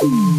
Yeah.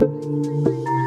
Música